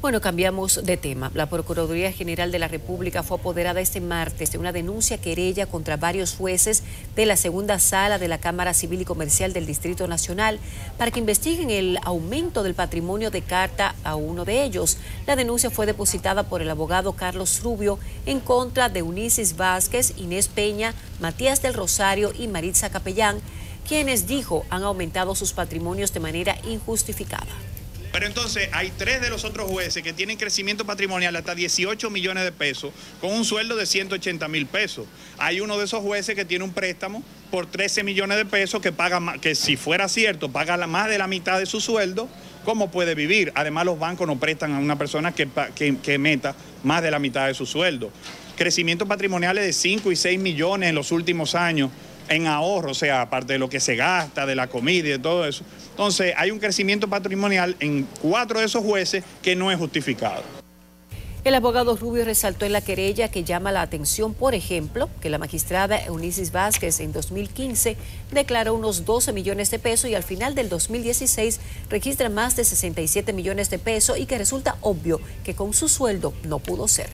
Bueno, cambiamos de tema. La Procuraduría General de la República fue apoderada este martes de una denuncia querella contra varios jueces de la segunda sala de la Cámara Civil y Comercial del Distrito Nacional para que investiguen el aumento del patrimonio de carta a uno de ellos. La denuncia fue depositada por el abogado Carlos Rubio en contra de Unicis Vázquez, Inés Peña, Matías del Rosario y Maritza Capellán, quienes dijo han aumentado sus patrimonios de manera injustificada. Pero entonces hay tres de los otros jueces que tienen crecimiento patrimonial hasta 18 millones de pesos con un sueldo de 180 mil pesos. Hay uno de esos jueces que tiene un préstamo por 13 millones de pesos que paga, que si fuera cierto, paga más de la mitad de su sueldo. ¿Cómo puede vivir? Además los bancos no prestan a una persona que, que, meta más de la mitad de su sueldo. Crecimiento patrimonial de 5 y 6 millones en los últimos años en ahorro, o sea, aparte de lo que se gasta, de la comida y todo eso. Entonces, hay un crecimiento patrimonial en cuatro de esos jueces que no es justificado. El abogado Rubio resaltó en la querella que llama la atención, por ejemplo, que la magistrada Eunices Vázquez en 2015 declaró unos 12 millones de pesos y al final del 2016 registra más de 67 millones de pesos y que resulta obvio que con su sueldo no pudo ser.